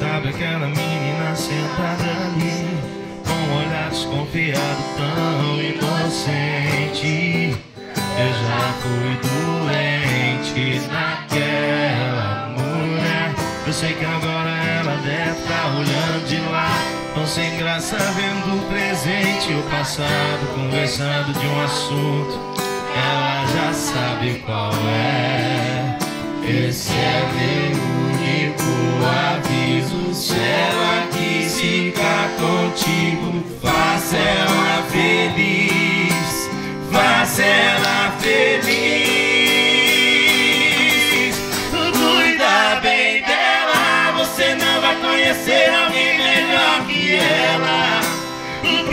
Sabe aquela menina sentada ali Com um olhar desconfiado tão inocente. Eu já fui doente naquela mulher. Eu sei que agora ela deve estar olhando de lá. Tão sem graça vendo o presente e o passado Conversando de um assunto. Ela já sabe qual é. Esse é meu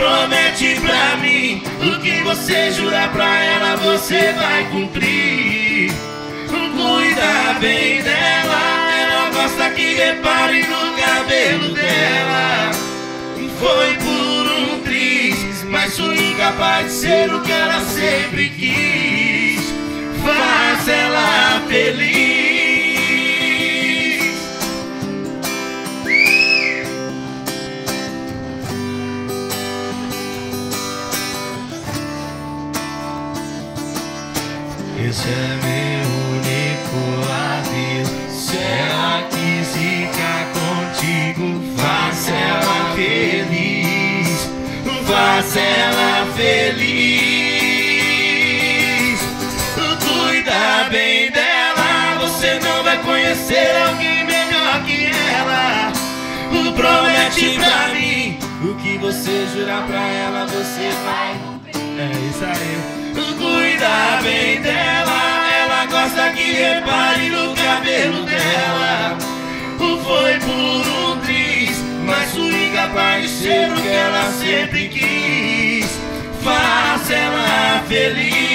Promete pra mim o que você jurar pra ela, você vai cumprir. Cuida bem dela, ela gosta que repare no cabelo dela. Foi por um triz, mas sou incapaz de ser o que ela sempre quis. Esse é meu único aviso. Se ela quis ficar contigo, faça ela feliz. Faça ela feliz. Cuida bem dela, você não vai conhecer alguém melhor que ela. Promete pra mim o que você jurar pra ela, você vai. É isso aí. Cuida bem dela, ela que repare no cabelo dela. Foi por um triz, mas de ser o que ela sempre quis. Faça ela feliz.